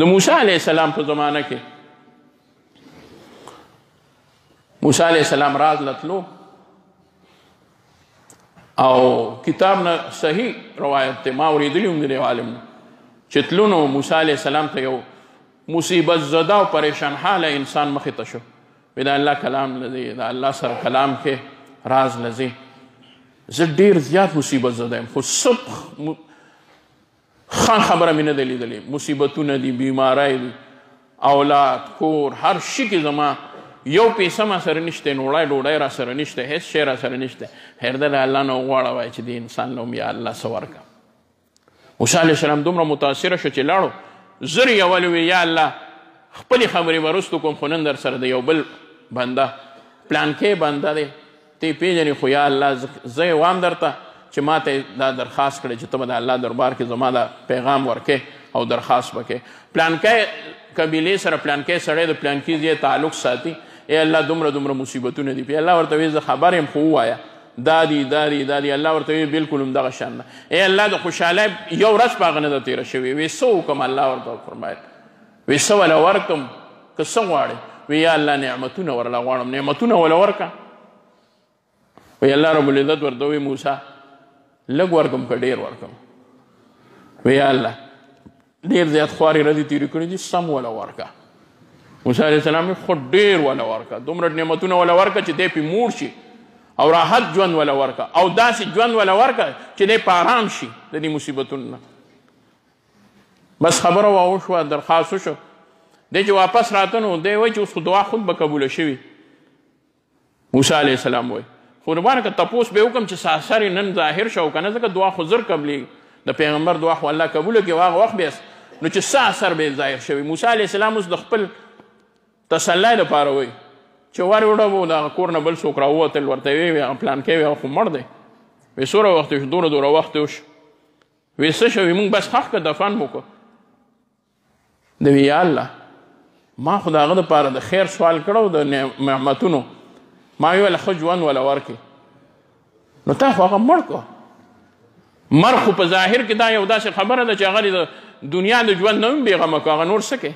د موسی علی السلام په زمانه کې موسی علی السلام راز لتلو او کتاب نه صحیح روایت ته ما ورېدلی هم دی عالم چې تلونو موسی علی السلام ته یو مصیبت زده او پریشان حاله انسان مخې ته شو ودا الله کلام لذي دا الله سره کلام کې راز لذي زه ډیر زیات مصیبت زده یم خو سب ښه خبره مې نه ده لیدلې مصیبتونه دي بیماری دي اولاد کور هر شي کې زما یو پیسه ما سره نشته نوړای ډوډۍ را سره نشته هیڅ شی را سره نشته خیر ده الله نه وغواړه وای چې دې انسان نوم یا الله څه ورکه موسی علیه السلام دومره متاثره شو چې لاړو زر یې اول وی یا الله خپلې خبرې به وروستو کوم خو نن در سره د یو بل بنده پلانکی بنده دی ته یې پېژنې خو یا الله زه یې وایم درته چې ما ته دا درخواست کړی چې ته به د الله دربار کې زما دا پیغام ورکې او درخواست به کې پلانکې قبیلې سره پلانکې سړی د پلانکې ځای تعلق ساتي ای الله دومره دومره مصیبتونه دي پې الله ورته وایي زه خبر یم خو ووایه دا دي دا دي دا دي الله ورته وایي بلکل همدغه شان ده ای الله د خوشحالۍ یو ورځ په هغه نه ده تېره شوې وې څه وکړم الله ورته وفرمایل وی څه ولا ورکم که څه غواړې وی یا الله نعمتونه ورله غواړم نعمتونه ولا ورکه وی الله رب العزت ورته وی موسی لږ ورکم که ډیر ورکم وی یا الله ډیر زیات خواري ردی تیر کړی دي سم ولا ورکه موسی علیه السلام خو ډیر ولا ورکه دومره نعمتونه ولا ورکه چې دې په مور شي او راحت ژوند ولا ورکه او داسې ژوند ولا ورکه چې دې په آرام شي د دې مصیبتونو بس خبره وا وشوه درخواست وشو دی چې واپس راته نو دی وایي چې اوس خو دعا خود به قبوله شوي موسی علیه السلام وایي خو روانه که تپوس به وکړم چې ساسر نن ظاهر شو که نه ځکه دعا خو زر قبلېږي د پیغمبر دعا خو الله قبوله کړي هغه وخت بیا نو چې څه اثر به ظاهر شوی موسی علیه السلام اوس د خپل تسلی لپاره وایي چې ور وړه دا کور نه بل څوک راووتل ورته وی پلان کوي خو مړ دی وی سوره وخت دوره دوره وخت وش وی څه شوی مونږ بس خخ که دفن مو کو د وی یا الله ما خو داغه د پاره د خیر سوال کړو د نعمتونو ما یو له خجوان ولا ورکه نو تا خو هغه مړ کو مر خو په ظاهر کې دا یو داسې خبره ده چې هغه د دنیا د ژوند نه هم بېغمه کو هغه نور څه کوي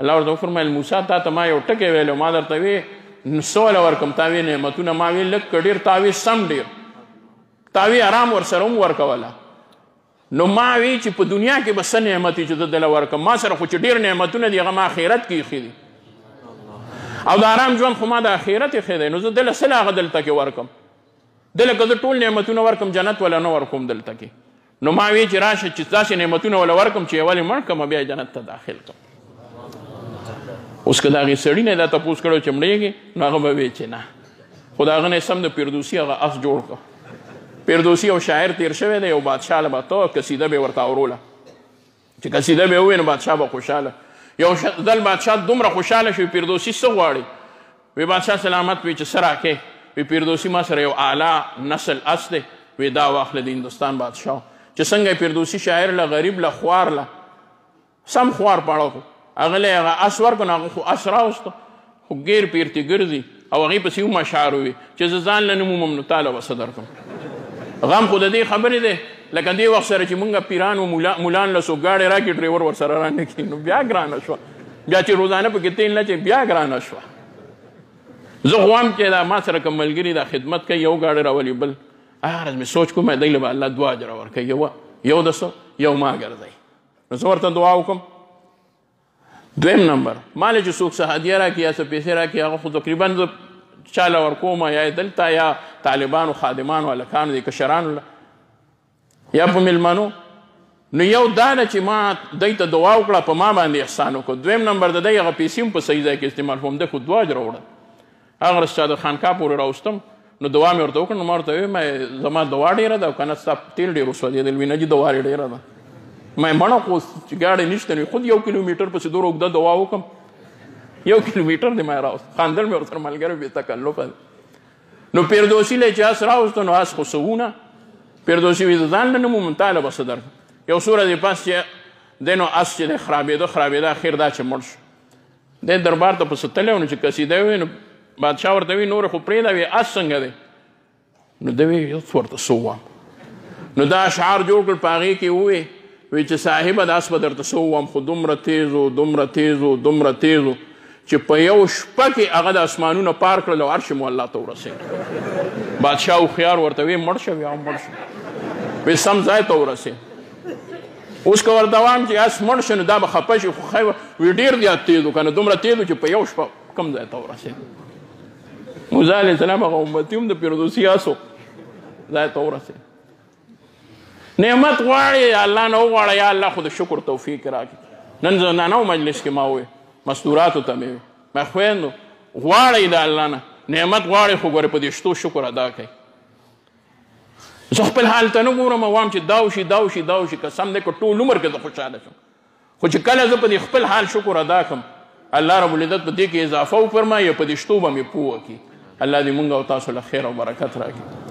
الله ورته فرمایل موسی تا ته ما یو ټکی ویلو ما درته وی سوال ورکم تا وی نعمتونه ما وی لک ډیر تا وی سم ډیر تا وی آرام ور سره هم ورکولا نو ما وی چې په دنیا کې بس نعمت چې د دل ورکم ما سره خو چې ډیر نعمتونه دی هغه ما آخرت کې خېدي او د آرام ژوند خو ما د آخرت خېدي نو زه دل سره هغه دلته کې ورکم دلته ټول نعمتونه ورکم جنت ولا نه ورکوم دلته کې نو ما وی چې راشه چې داسې نعمتونه ولا ورکم چې ولې مړ کم بیا جنت ته داخل کم اوس که دا غي سړی نه دا تاسو کړو چې مړېږي نو هغه به وی چې نه خداغه نه سم د پیردوسی هغه اس جوړ کړ پیردوسی او شاعر تیر شوی دی او بادشاہ له باتو قصیده به ورته اوروله چې قصیده به ووینو بادشاه به خوشاله یو ځل بادشاه دومره خوشاله شو پیردوسی څه غواړي وی بادشاه سلامت وی چې څه راکې وی پیردوسی ما سره یو اعلی نسل اس دی وی دا واخله د هندوستان بادشاه چې څنګه پیردوسی شاعر له غریب له خوار له سم خوار پاړو هغه له هغه اس ورکړ، نو هغه خو اس راوست، خو ګیر پیر ترې ګرځي او هغې پسې هم اشعار وویل چې زه ځان له نه مومم نو تاله به څه درکړم. غم خو د دې خبرې دی لکه دې وخت سره چې موږ پیران او مولا مولان له څوک ګاډی راکړي ډریور ورسره رانه کړي نو بیا ګرانه شوه بیا چې روزانه پکې تیل نه چې بیا ګرانه شوه زه خو هم چې دا ما سره کوم ملګري دا خدمت کوي یو ګاډی راولي بل هغه ورځ مې سوچ کوم دی له به الله دوه اجره ورکوي یو یو د څه یو ما ګرځوي نو زه ورته دعا وکم دویم نمبر مال چې څوک څه هدیه راکړي یا څه پیسې راکړي هغه خو تقریبا زه چاله ورکوم یا دلته یا طالبانو خادمانو هلکانو دې کشرانو له یا په میلمنو نو یو دا ده چې ما دی ته دعا وکړه په ما باندې احسان وکړو دویم نمبر د دی هغه پیسې هم په صحیح ځای کې استعمال کوم د خو دعا جوړه هغه ورځ چا د خانکا پورې راوستم نو دوا مې ورته وکړ نو ما ورته وې ما زما دوا ډیره ده او کنه ستا تیل ډیر وسوځېدل وینه جی دوا ډیره ده ما مړه خو چې ګاډی نشته نو خود یو کیلومتر پسې دور اوږده دوا وکم یو کیلومتر دی ما راوست خاندل مې ورسره ملګری بې تکلفه نو پیردوسی له چې اس راوست نو اس خو سوونه پیردوسی وې ځان له نمو منتاله بس در یو سوره دې پاس چې دنو اس چې خرابېده خرابېده اخر دا چې مړ شو دی دربار ته پسې تللی نو چې قصیده یې وویل نو بادشاه ورته وایي نور خو پرېږده وایي اس څنګه دی نو ده وایي اس ورته څه ووایم نو دا اشعار جوړ کړل په هغې کې ووایي وایي چې صاحبه د اس به درته څه ووایم خو دومره تیز و دومره تیز و دومره تیز و چې په یو شپه کې هغه د اسمانونه پار کړل او عرش مو الله ته ورسېد بادشاه هوښیار ورته وی مړ شه بیا هم مړ شه وی سم ځای ته ورسېد اوس که ورته وایم چې اس مړ شو نو دا به خفه شي خو ښه وي ډېر زیات تېز و که نه دومره تېز و چې په یو شپه کوم ځای ته ورسېد موسی علیه السلام هغه امتي هم د فردوسي اسو ځای ته ورسېد نعمت غواړي یا الله نه وغواړي یا الله خو د شکر توفیق راکړي نن زنانو مجلس کې ما وې مستوراتو ته مې وې ما خویندو غواړي د الله نه نعمت غواړي خو ګورې په دې شتو شکر ادا کوي زه خپل حال ته نه ګورم وام چې دا وشي دا وشي دا وشي قسم دی که ټول عمر کې زه خوشحاله شم خو چې کله زه په دې خپل حال شکر ادا کړم الله رب العزت په دې کې اضافه وفرمایي په دې شتو به مې پوه کړي الله دې مونږ او تاسو له خیر او برکت راکړي